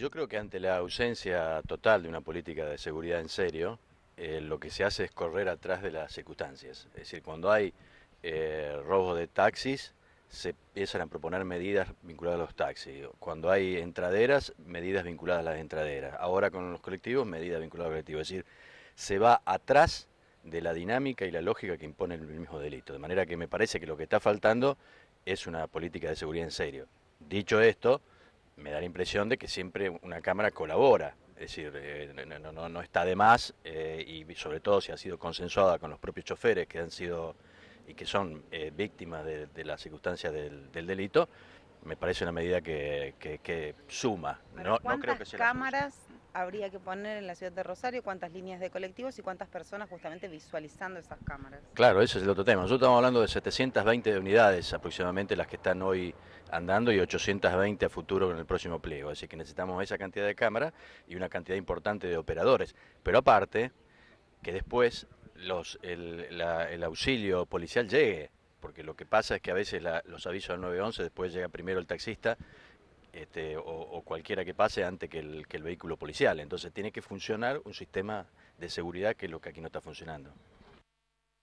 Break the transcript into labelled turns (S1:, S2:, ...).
S1: Yo creo que ante la ausencia total de una política de seguridad en serio, eh, lo que se hace es correr atrás de las circunstancias. Es decir, cuando hay eh, robos de taxis, se empiezan a proponer medidas vinculadas a los taxis. Cuando hay entraderas, medidas vinculadas a las entraderas. Ahora con los colectivos, medidas vinculadas a los colectivos. Es decir, se va atrás de la dinámica y la lógica que impone el mismo delito. De manera que me parece que lo que está faltando es una política de seguridad en serio. Dicho esto, me da la impresión de que siempre una Cámara colabora, es decir, eh, no, está de más eh, y sobre todo si ha sido consensuada con los propios choferes que han sido y que son eh, víctimas de, las circunstancias del, delito, me parece una medida que, suma.
S2: No, creo que sea cámaras habría que poner en la ciudad de Rosario, cuántas líneas de colectivos y cuántas personas justamente visualizando esas cámaras.
S1: Claro, ese es el otro tema. Nosotros estamos hablando de 720 unidades aproximadamente las que están hoy andando y 820 a futuro en el próximo pliego. Así que necesitamos esa cantidad de cámaras y una cantidad importante de operadores. Pero aparte, que después los, el, auxilio policial llegue, porque lo que pasa es que a veces los avisos al 911, después llega primero el taxista este, o, cualquiera que pase antes que el, que el vehículo policial. Entonces tiene que funcionar un sistema de seguridad que es lo que aquí no está funcionando.